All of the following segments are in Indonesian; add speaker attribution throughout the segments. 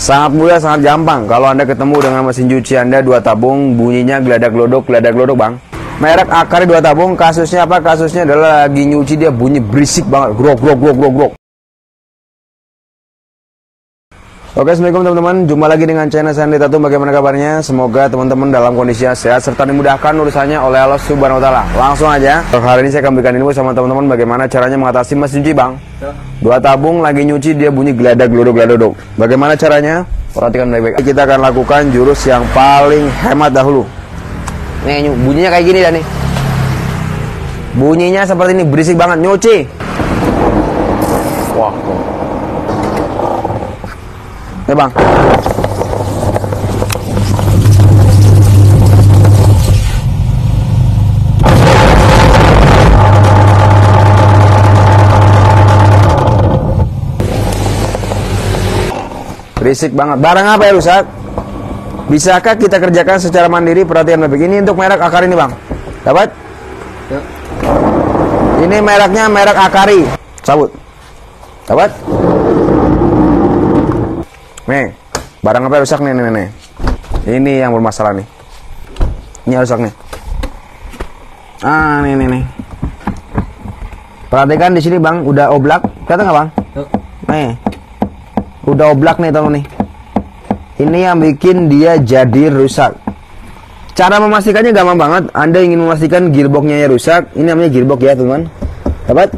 Speaker 1: Sangat mudah, sangat gampang. Kalau Anda ketemu dengan mesin cuci Anda dua tabung, bunyinya geladak glodok, geladak glodok, Bang. Merek Akari dua tabung, kasusnya apa? Kasusnya adalah lagi nyuci dia bunyi berisik banget, grok grok grok grok grok. Oke, Assalamualaikum teman-teman. Jumpa lagi dengan channel Sandi Tatum. Bagaimana kabarnya? Semoga teman-teman dalam kondisi yang sehat serta dimudahkan urusannya oleh Allah Subhanahu wa taala. Langsung aja. Hari ini saya akan berikan ilmu sama teman-teman bagaimana caranya mengatasi mesin cuci, Bang. Dua tabung lagi nyuci dia bunyi geladak glodok gladodok. Bagaimana caranya? Perhatikan baik-baik. Kita akan lakukan jurus yang paling hemat dahulu. Nih, bunyinya kayak gini dah nih. Bunyinya seperti ini, berisik banget nyuci. Wah. Nih, Bang. Berisik banget. Barang apa ya rusak? Bisakah kita kerjakan secara mandiri? Perhatian baik. Ini untuk merek Akari ini, Bang. Dapat?
Speaker 2: Ya.
Speaker 1: Ini mereknya merek Akari. Sabut. Dapat? Nih. Barang apa rusak nih, nih, nih. Ini yang bermasalah nih. Ini yang rusak nih. Ah, nih, nih, nih. Perhatikan di sini, Bang, udah oblak. Kelihatan nggak, Bang? Nih. Udah oblak nih, teman nih. Ini yang bikin dia jadi rusak. Cara memastikannya gampang banget. Anda ingin memastikan gearboxnya ya rusak. Ini namanya gearbox ya, teman. Dapat?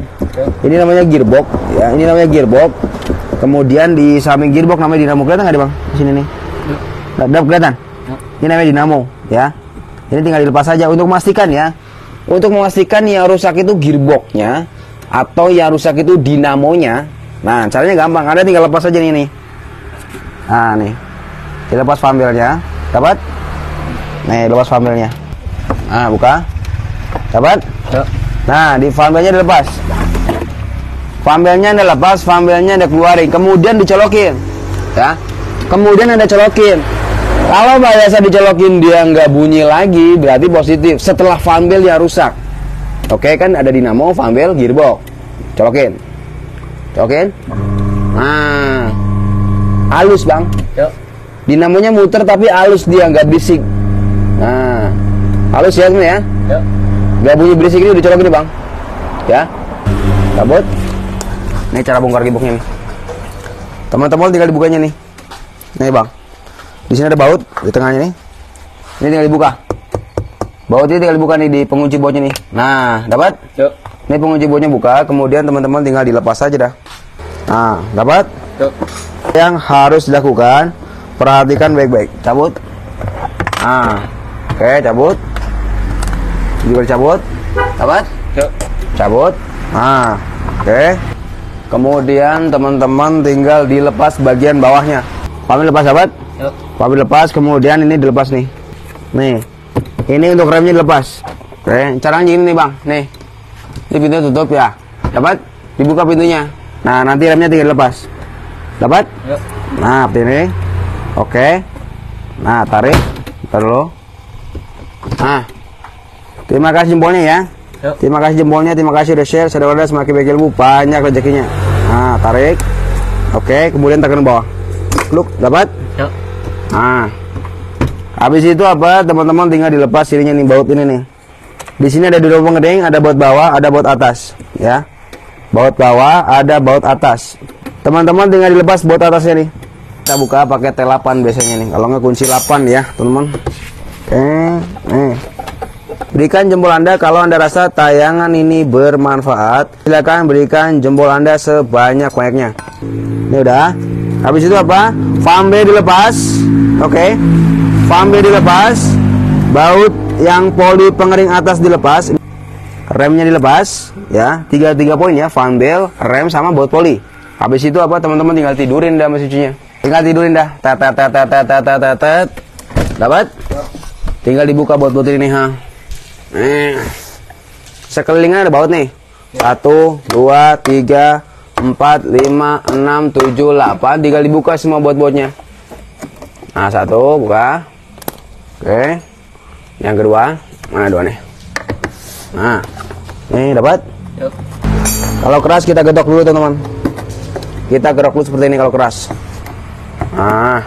Speaker 1: Ini namanya gearbox. Ya, ini namanya gearbox. Kemudian di samping gearbox namanya dinamo. Kelihatan nggak, Bang? Di sini nih.
Speaker 2: Ya.
Speaker 1: Dapat kelihatan?
Speaker 2: Ya.
Speaker 1: Ini namanya dinamo, ya. Ini tinggal dilepas saja untuk memastikan ya. Untuk memastikan yang rusak itu gearboxnya atau yang rusak itu dinamonya. Nah, caranya gampang. Anda tinggal lepas aja nih nih. Nah, nih. Dilepas fambelnya. Dapat? Nih, lepas fambelnya. Nah, buka. Dapat?
Speaker 2: Ya.
Speaker 1: Nah, di fambelnya dilepas. Fambelnya Anda lepas, fambelnya Anda keluarin, kemudian dicolokin. Ya. Kemudian Anda colokin. Kalau biasa dicolokin dia nggak bunyi lagi, berarti positif. Setelah fambel yang rusak. Oke, kan ada dinamo, fambel, gearbox. Colokin. Colokin. Nah. Halus, Bang.
Speaker 2: Ya.
Speaker 1: Dinamonya muter tapi halus dia nggak bisik. Nah. Halus ya, teman ya.
Speaker 2: Ya.
Speaker 1: Gak bunyi berisik ini udah colokin bang Ya Cabut Ini cara bongkar giboknya nih Teman-teman tinggal dibukanya nih. Nih bang. Di sini ada baut di tengahnya nih. Ini tinggal dibuka. Baut ini tinggal dibuka nih di pengunci bautnya nih. Nah dapat?
Speaker 2: Ya.
Speaker 1: Ini pengunci bautnya buka Kemudian teman-teman tinggal dilepas aja dah. Nah dapat?
Speaker 2: Ya.
Speaker 1: Yang harus dilakukan Perhatikan baik-baik. Cabut. Nah Oke cabut. Juga dicabut. Dapat?
Speaker 2: Ya.
Speaker 1: cabut. Nah oke kemudian teman-teman tinggal dilepas bagian bawahnya pamit lepas sahabat pamit lepas kemudian ini dilepas nih nih ini untuk remnya dilepas oke caranya gini nih bang nih ini pintu tutup ya dapat dibuka pintunya nah nanti remnya tinggal dilepas dapat
Speaker 2: Ya.
Speaker 1: Nah, seperti ini. Oke. Nah, tarik. Ntar dulu. Nah. Terima kasih jempolnya ya. Terima kasih jempolnya, terima kasih udah share. Saudara semakin baik ilmu, banyak rezekinya. Nah, tarik. Oke, kemudian tekan bawah. Look, dapat?
Speaker 2: Ya.
Speaker 1: Nah. Habis itu apa? Teman-teman tinggal dilepas sininya nih baut ini nih. Di sini ada dua pengeding, ada baut bawah, ada baut atas, ya. Baut bawah, ada baut atas. Teman-teman tinggal dilepas baut atasnya nih. Kita buka pakai T8 biasanya nih. Kalau nggak kunci 8 ya, teman-teman. Oke, nih. Berikan jempol Anda kalau Anda rasa tayangan ini bermanfaat. Silakan berikan jempol Anda sebanyak-banyaknya. Ini udah. Habis itu apa? Fambe dilepas. Oke. Fambe dilepas. Baut yang poli pengering atas dilepas. Remnya dilepas, ya. Tiga tiga poin ya, fanbel, rem sama baut poli. Habis itu apa? Teman-teman tinggal tidurin dah mesin cucinya. Tinggal tidurin dah. Tet tet tet. Dapat? Tinggal dibuka baut-baut ini ha. Eh. Sekelilingnya ada baut nih. Satu, dua, tiga, empat, lima, enam, tujuh, delapan. Tinggal dibuka semua baut-bautnya. Nah, satu buka. Oke. Yang kedua, mana dua nih? Nah, nih dapat. Kalau keras kita gedok dulu teman-teman. Kita gedok dulu seperti ini kalau keras. Nah.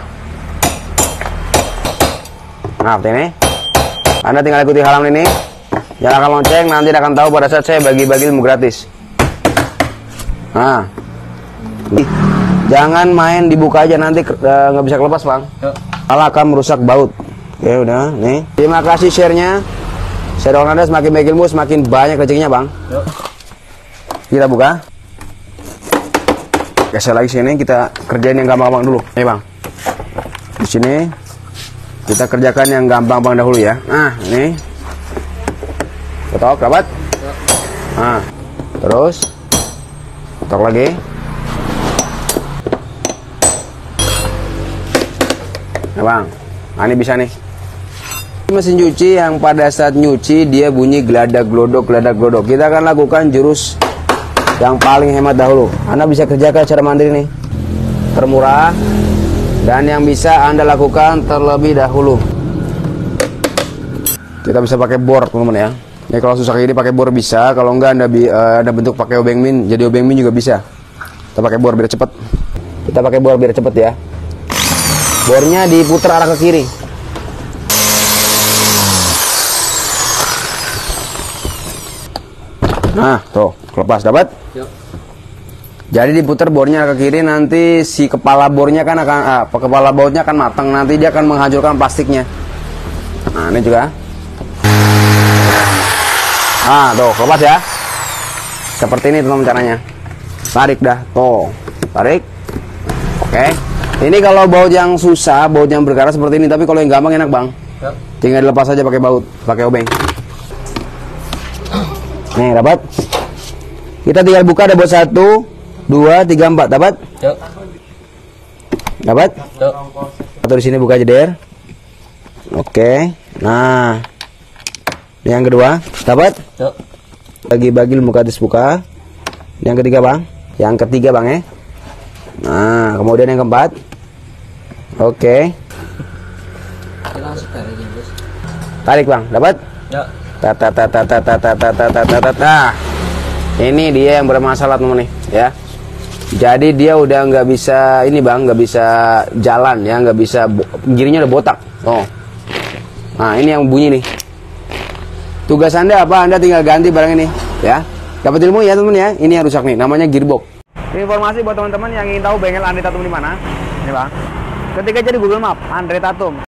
Speaker 1: Nah, seperti ini. Anda tinggal ikuti halaman ini. Nyalakan lonceng, nanti akan tahu pada saat saya bagi-bagi ilmu gratis. Nah. Jangan main dibuka aja nanti eh, nggak bisa kelepas, Bang. Malah akan merusak baut. Oke, udah. Nih. Terima kasih share-nya. Share Anda semakin baik ilmu, semakin banyak rezekinya, Bang.
Speaker 2: Yuk.
Speaker 1: Kita buka. Geser lagi sini, kita kerjain yang gampang-gampang dulu. Nih, Bang. Di sini kita kerjakan yang gampang-gampang dahulu ya. Nah, ini. Ketok, dapat? Nah, terus ketok lagi. Nah, Bang. Nah, ini bisa nih. Mesin cuci yang pada saat nyuci dia bunyi geladak glodok geladak glodok. Kita akan lakukan jurus yang paling hemat dahulu. Anda bisa kerjakan secara mandiri nih. Termurah dan yang bisa Anda lakukan terlebih dahulu. Kita bisa pakai bor, teman-teman ya. Ini kalau susah kayak gini pakai bor bisa, kalau enggak Anda bi- eh, ada bentuk pakai obeng min, jadi obeng min juga bisa. Kita pakai bor biar cepet. Kita pakai bor biar cepet ya. Bornya diputar arah ke kiri. Nah, tuh, lepas dapat.
Speaker 2: Yuk.
Speaker 1: Jadi diputar bornya ke kiri nanti si kepala bornya kan akan ah, kepala bautnya akan matang nanti dia akan menghancurkan plastiknya. Nah, ini juga. Ah, tuh, lepas ya. Seperti ini teman caranya. Tarik dah, tuh. Tarik. Oke. Ini kalau baut yang susah, baut yang berkarat seperti ini, tapi kalau yang gampang enak, Bang.
Speaker 2: Yuk.
Speaker 1: Tinggal dilepas aja pakai baut, pakai obeng. Nih, dapat. Kita tinggal buka ada baut satu, dua, tiga, empat, dapat?
Speaker 2: Yuk.
Speaker 1: Dapat?
Speaker 2: Yuk.
Speaker 1: Atau di sini buka aja, Der. Oke. Nah. Yang kedua, dapat? Bagi-bagi ilmu gratis buka. Yang ketiga, Bang. Yang ketiga, Bang, ya. Nah, kemudian yang keempat. Oke.
Speaker 2: Langsung tarik ya,
Speaker 1: Bang. Dapat?
Speaker 2: Yuk.
Speaker 1: Ta ta ta ta ta ta ta ta ta ta ta ta ta. Ini dia yang bermasalah teman nih, ya. Jadi dia udah nggak bisa ini bang, nggak bisa jalan ya, nggak bisa girinya udah botak. Oh. Nah ini yang bunyi nih. Tugas anda apa? Anda tinggal ganti barang ini, ya. Dapat ilmu ya teman ya. Ini yang rusak nih, namanya gearbox. Informasi buat teman-teman yang ingin tahu bengkel Andre Tatum di mana. Ini bang. Ketika jadi Google Map, Andre Tatum.